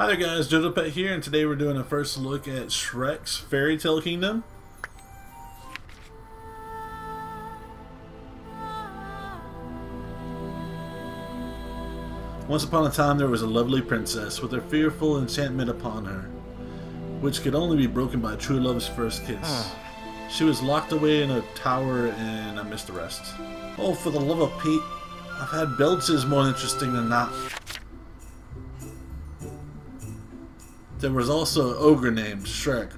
Hi there guys, JojoPet here, and today we're doing a first look at Shrek's Fairy Tale Kingdom. Once upon a time there was a lovely princess with a fearful enchantment upon her, which could only be broken by true love's first kiss. She was locked away in a tower and I missed the rest. Oh, for the love of Pete, I've had belches more interesting than that. There was also an ogre named Shrek.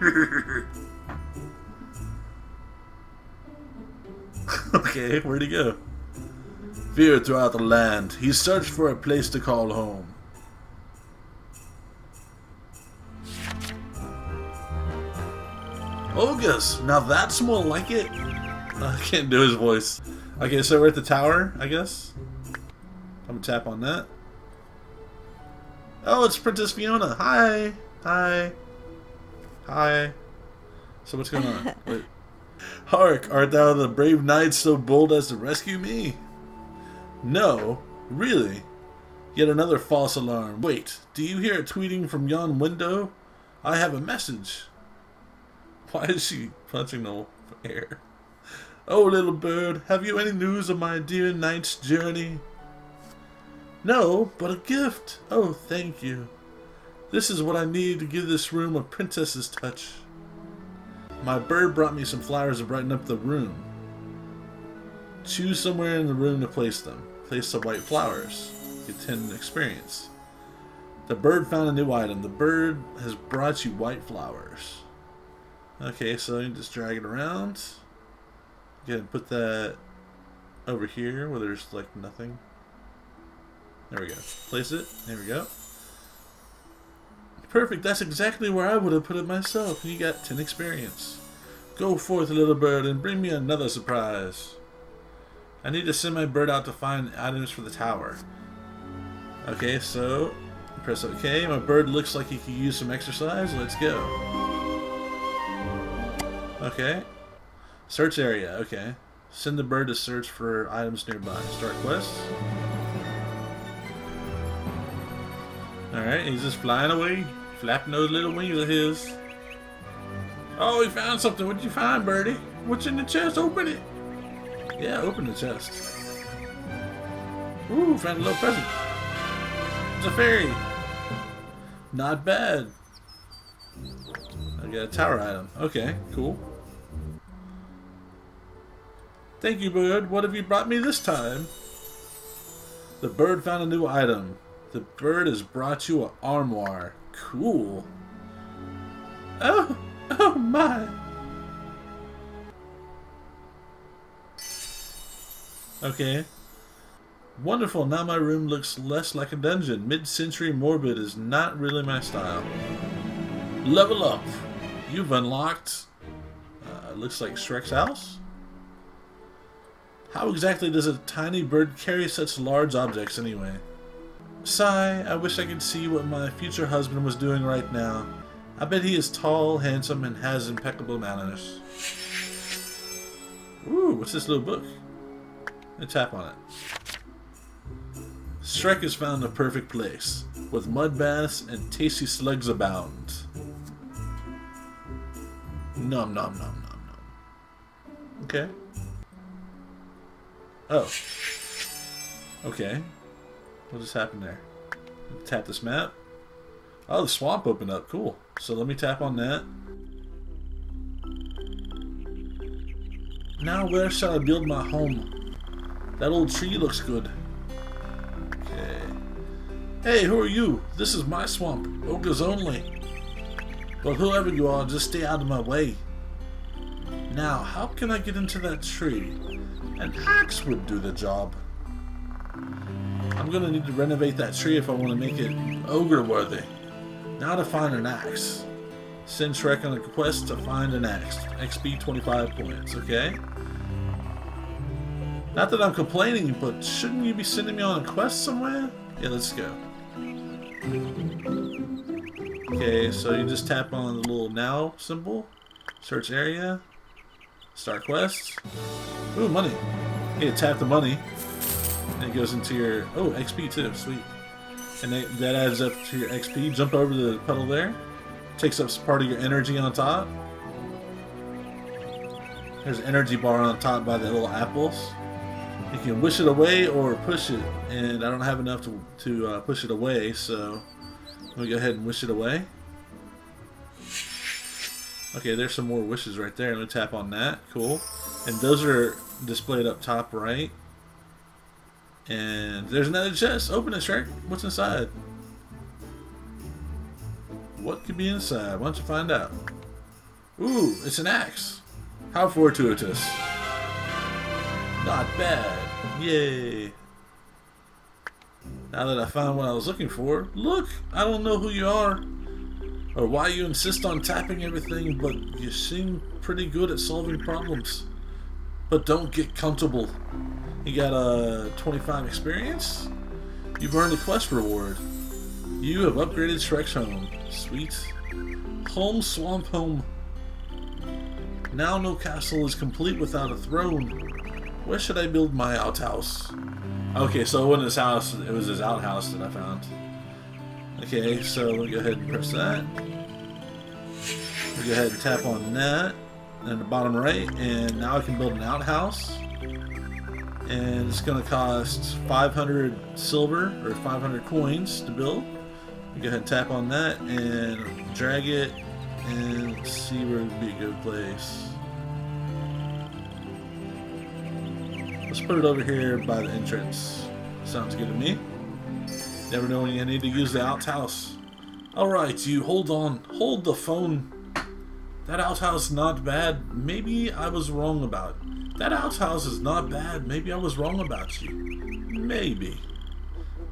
Okay, where'd he go? Feared throughout the land, he searched for a place to call home. Ogres! Now that's more like it! I can't do his voice. Okay, so we're at the tower, I guess. I'm gonna tap on that. Oh, it's Princess Fiona. Hi. Hi. Hi. So what's going on? Wait. Hark, art thou the brave knight so bold as to rescue me? No. Really? Yet another false alarm. Wait, do you hear it tweeting from yon window? I have a message. Why is she punching the air? Oh, little bird, have you any news of my dear knight's journey? No, but a gift. Oh, thank you. This is what I need to give this room a princess's touch. My bird brought me some flowers to brighten up the room. Choose somewhere in the room to place them. Place the white flowers. Get 10 experience. The bird found a new item. The bird has brought you white flowers. Okay, so you just drag it around. Again, put that over here where there's like nothing. There we go. Place it. There we go. Perfect. That's exactly where I would have put it myself. You got 10 experience. Go forth, little bird, and bring me another surprise. I need to send my bird out to find items for the tower. Okay, so press OK. My bird looks like he could use some exercise. Let's go. Okay. Search area. Okay. Send the bird to search for items nearby. Start quest. Alright, he's just flying away, flapping those little wings of his. Oh, he found something. What'd you find, Birdie? What's in the chest? Open it. Yeah, open the chest. Ooh, found a little present. It's a fairy. Not bad. I got a tower item. Okay, cool. Thank you, bird. What have you brought me this time? The bird found a new item. The bird has brought you an armoire. Cool. Oh, oh my. Okay. Wonderful, now my room looks less like a dungeon. Mid-century morbid is not really my style. Level up. You've unlocked... Uh, looks like Shrek's house? How exactly does a tiny bird carry such large objects anyway? Sigh, I wish I could see what my future husband was doing right now. I bet he is tall, handsome, and has impeccable manners. Ooh, what's this little book? let tap on it. Shrek has found a perfect place, with mud baths and tasty slugs abound. Nom nom nom nom nom. Okay. Oh. Okay. What just happened there? Tap this map. Oh, the swamp opened up. Cool. So let me tap on that. Now where shall I build my home? That old tree looks good. Okay. Hey, who are you? This is my swamp. Ogres only. But whoever you are, just stay out of my way. Now, how can I get into that tree? An axe would do the job. I'm gonna need to renovate that tree if I want to make it ogre worthy. Now to find an axe. Send Shrek on a quest to find an axe. XP 25 points, okay? Not that I'm complaining, but shouldn't you be sending me on a quest somewhere? Yeah, let's go. Okay, so you just tap on the little now symbol. Search area. Start quest. Ooh, money. Yeah, tap the money. And it goes into your... Oh, XP too. Sweet. And that adds up to your XP. Jump over the puddle there. Takes up part of your energy on top. There's an energy bar on top by the little apples. You can wish it away or push it, and I don't have enough to, to uh, push it away, so let me go ahead and wish it away. Okay, there's some more wishes right there. Let me tap on that. Cool. And those are displayed up top right. And there's another chest. Open it, Shrek. What's inside? What could be inside? Why don't you find out? Ooh, it's an axe. How fortuitous. Not bad. Yay. Now that I found what I was looking for, look, I don't know who you are or why you insist on tapping everything, but you seem pretty good at solving problems. But don't get comfortable. You got a uh, 25 experience? You've earned a quest reward. You have upgraded Shrek's home. Sweet. Home Swamp Home. Now no castle is complete without a throne. Where should I build my outhouse? Okay, so it wasn't his house, it was his outhouse that I found. Okay, so me go ahead and press that. We'll go ahead and tap on that in the bottom right, and now I can build an outhouse. And it's going to cost 500 silver or 500 coins to build. Go ahead and tap on that and drag it and see where it would be a good place. Let's put it over here by the entrance. Sounds good to me. Never know when you need to use the outhouse. Alright, you hold on. Hold the phone. That outhouse not bad. Maybe I was wrong about. That outhouse is not bad. Maybe I was wrong about you. Maybe.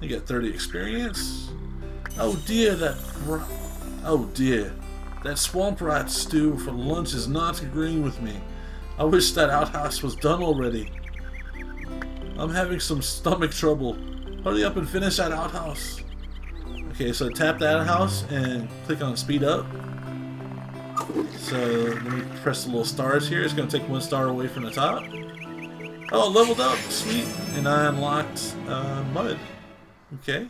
You get 30 experience. Oh dear, that... Oh dear. That swamp rat stew for lunch is not agreeing with me. I wish that outhouse was done already. I'm having some stomach trouble. Hurry up and finish that outhouse. Okay, so tap the outhouse and click on speed up. So let me press the little stars here. It's going to take one star away from the top. Oh, leveled up. Sweet. And I unlocked uh, mud. Okay.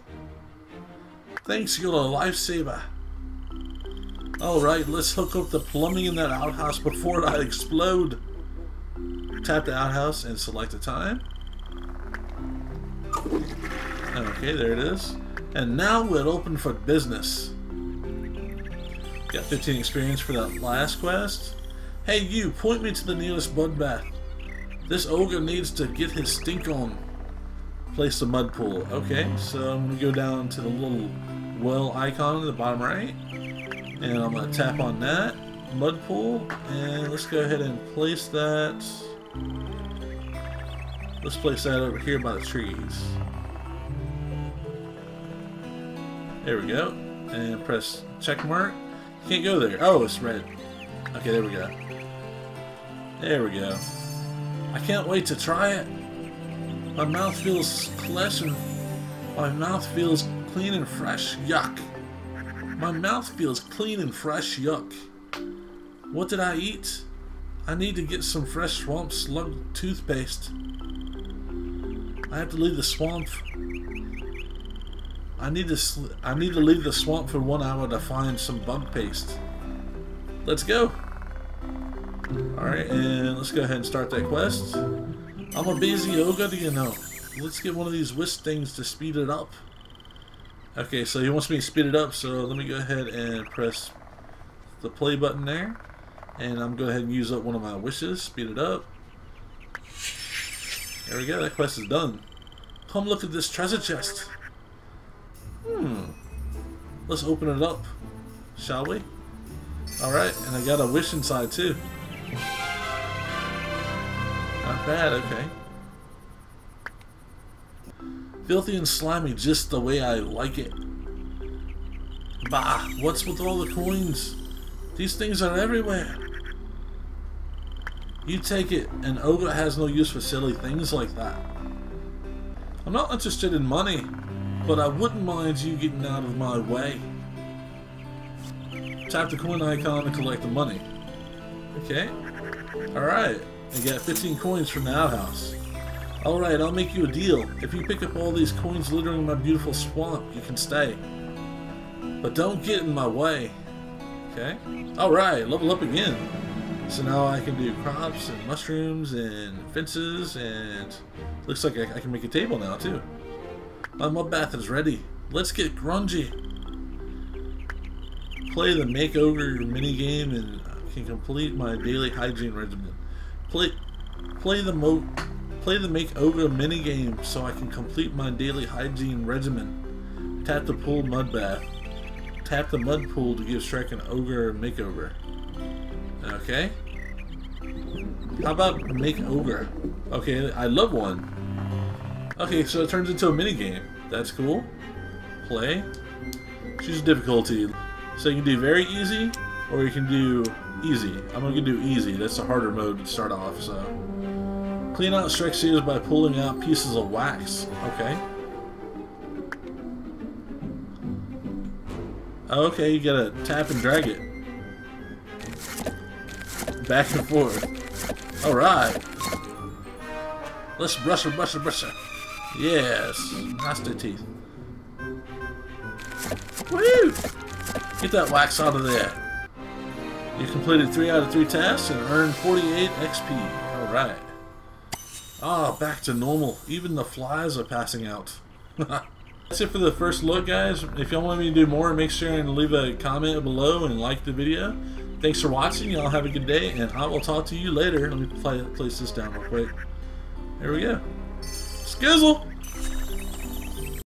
Thanks, you're lifesaver. Alright, let's hook up the plumbing in that outhouse before I explode. Tap the outhouse and select the time. Okay, there it is. And now we're open for business. Got 15 experience for that last quest. Hey you, point me to the nearest mud bath. This ogre needs to get his stink on. Place the mud pool. Okay, so I'm gonna go down to the little well icon in the bottom right. And I'm gonna tap on that mud pool. And let's go ahead and place that. Let's place that over here by the trees. There we go. And press check mark. Can't go there. Oh, it's red. Okay, there we go. There we go. I can't wait to try it. My mouth feels flesh and my mouth feels clean and fresh. Yuck. My mouth feels clean and fresh. Yuck. What did I eat? I need to get some fresh swamp slug toothpaste. I have to leave the swamp I need to I need to leave the swamp for one hour to find some bug paste. Let's go. Alright, and let's go ahead and start that quest. I'm a busy ogre, do you know? Let's get one of these whisk things to speed it up. Okay, so he wants me to speed it up, so let me go ahead and press the play button there. And I'm going to go ahead and use up one of my wishes, speed it up. There we go, that quest is done. Come look at this treasure chest. Hmm. Let's open it up, shall we? Alright, and I got a wish inside too. Not bad, okay. Filthy and slimy just the way I like it. Bah, what's with all the coins? These things are everywhere. You take it, and Ogre has no use for silly things like that. I'm not interested in money but I wouldn't mind you getting out of my way. Tap the coin icon to collect the money. Okay. Alright. I got 15 coins from the outhouse. Alright, I'll make you a deal. If you pick up all these coins littering my beautiful swamp, you can stay. But don't get in my way. Okay? Alright, level up again. So now I can do crops and mushrooms and fences and looks like I, I can make a table now too. My mud bath is ready. Let's get grungy. Play the Make Ogre minigame and can complete my daily hygiene regimen. Play play the mo play the Make Ogre minigame so I can complete my daily hygiene regimen. Tap the pool mud bath. Tap the mud pool to give Shrek an ogre makeover. Okay. How about make ogre? Okay, I love one. Okay, so it turns into a mini game. That's cool. Play. Choose difficulty. So you can do very easy, or you can do easy. I'm gonna do easy. That's the harder mode to start off, so. Clean out ears by pulling out pieces of wax. Okay. Okay, you gotta tap and drag it. Back and forth. Alright. Let's brush her, brush her, brush her. Yes. Master teeth. Woo! Get that wax out of there. You completed 3 out of 3 tasks and earned 48 XP. Alright. Ah, back to normal. Even the flies are passing out. That's it for the first look, guys. If y'all want me to do more, make sure and leave a comment below and like the video. Thanks for watching. Y'all have a good day, and I will talk to you later. Let me place this down real quick. There we go. Geh so.